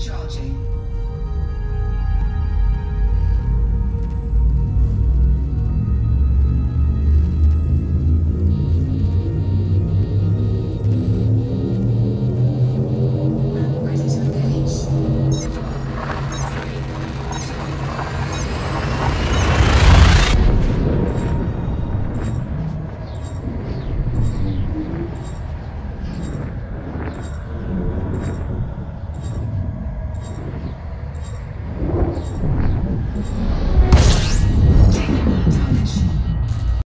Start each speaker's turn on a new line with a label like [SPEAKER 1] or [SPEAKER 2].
[SPEAKER 1] Charging. Thank you.